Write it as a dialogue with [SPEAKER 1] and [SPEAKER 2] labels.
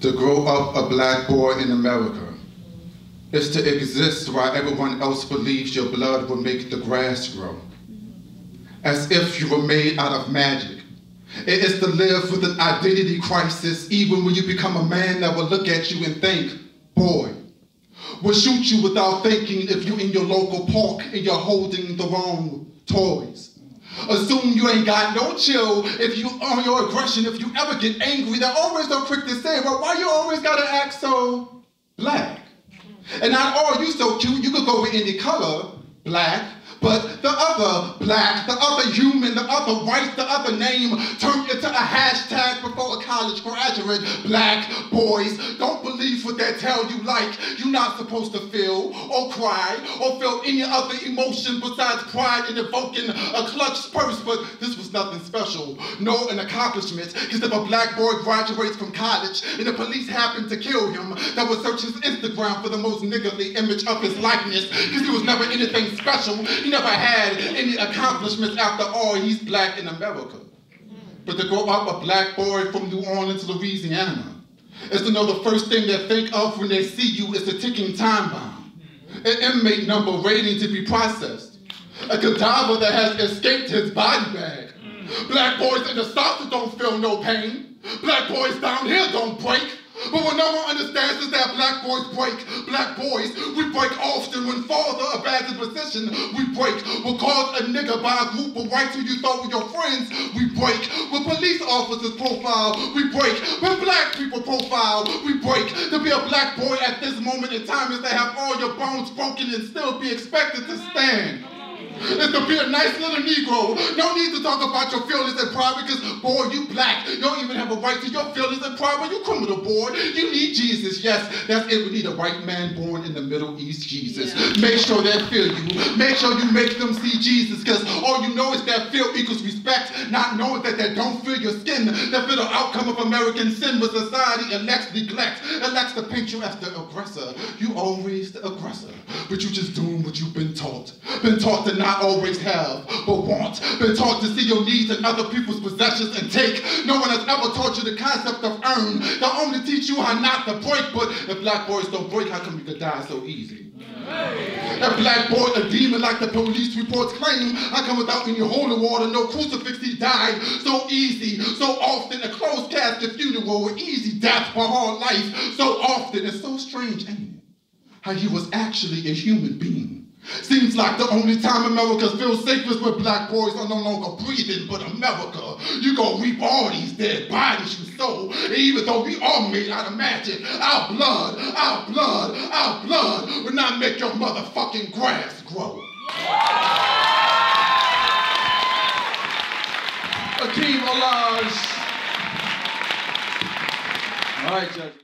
[SPEAKER 1] To grow up a black boy in America is to exist while everyone else believes your blood will make the grass grow. As if you were made out of magic. It is to live with an identity crisis even when you become a man that will look at you and think, boy, will shoot you without thinking if you're in your local park and you're holding the wrong toys. Assume you ain't got no chill if you on your aggression. If you ever get angry, they're always so quick to say, well, why you always gotta act so black? And not all you so cute, you could go with any color, black, but the other black, the other human, the other white, the other name turned into a hashtag before a college graduate. Black boys, don't believe what they tell you like. You're not supposed to feel or cry or feel any other emotion besides pride in evoking a clutch purse. But this was nothing special, no an accomplishment. Because if a black boy graduates from college and the police happen to kill him, that would search his Instagram for the most niggardly image of his likeness. Because he was never anything special. He never had any accomplishments after all. He's black in America. But to grow up a black boy from New Orleans, Louisiana, is to know the first thing they think of when they see you is a ticking time bomb. An inmate number waiting to be processed. A cadaver that has escaped his body bag. Black boys in the South don't feel no pain. Black boys down here don't break. But what no one understands is that black boys break. Black boys, we break often when father abandons position. We break. We'll cause a nigga by a group of whites who you thought were your friends. We break. When police officers profile, we break. When black people profile, we break. To be a black boy at this moment in time is to have all your bones broken and still be expected to stand is to be a nice little Negro. No need to talk about your feelings and pride because, boy, you black. You don't even have a right to your feelings and pride when you criminal, boy. You need Jesus. Yes, that's it. We need a white man born in the Middle East, Jesus. Yeah. Make sure they feel you. Make sure you make them see Jesus because all you know is that feel equals respect, not knowing that they don't feel your skin. That feel the outcome of American sin with society elects neglect, elects to paint you as the aggressor. You always the aggressor, but you just doing what you've been taught. Been taught to not not always have, but want. Been taught to see your needs in other people's possessions and take. No one has ever taught you the concept of earn. They only teach you how not to break, but if black boys don't break, how come you could die so easy? A black boy, a demon like the police reports claim, I come without any holy water, no crucifix, he died so easy, so often, a closed casket funeral, easy death for hard life, so often, it's so strange, ain't it? How he was actually a human being. Seems like the only time America feels safe is when black boys are no longer breathing, but America, you gonna reap all these dead bodies you sow. Even though we all made out of magic, our blood, our blood, our blood will not make your motherfucking grass grow. Akeem Olaj. All right, Judge.